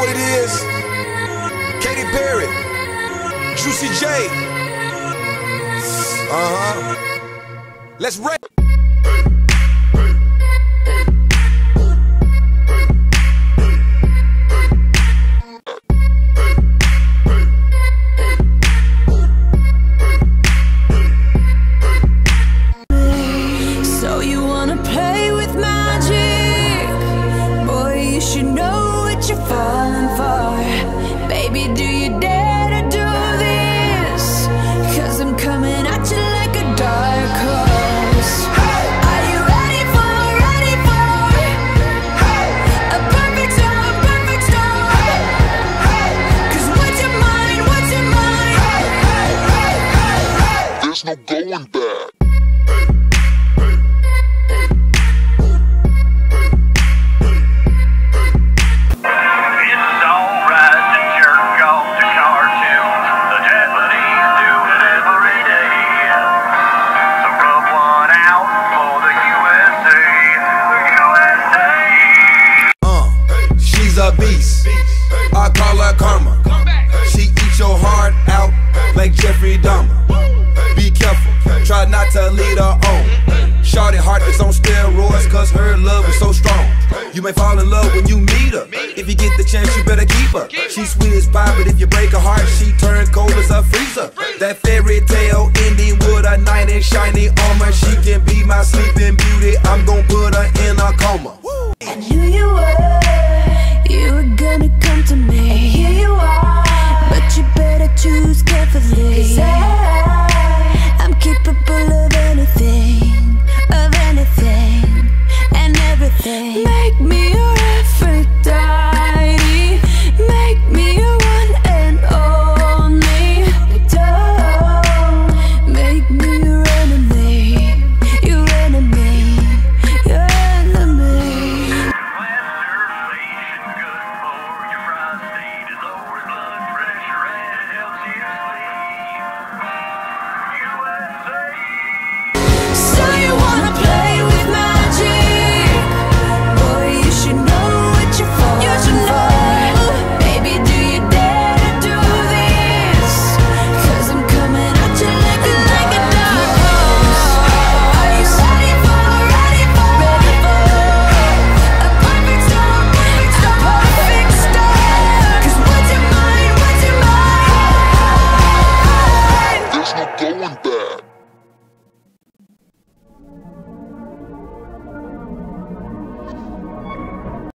what it is? Katy Perry, Juicy J. Uh huh. Let's rap. So you wanna play with magic? Boy, you should know falling for. Baby, do you dare to do this? Cause I'm coming at you like a dark horse. Are you ready a beast. I call her karma. She eats your heart out like Jeffrey Dahmer. Be careful, try not to lead her on. Shorty heart is on steroids, cause her love is so strong. You may fall in love when you meet her. If you get the chance, you better keep her. She's sweet as pie, but if you break her heart, she turns cold as a freezer. That fairy tale ending with a knight in shiny armor. She can be my sleeping for thee.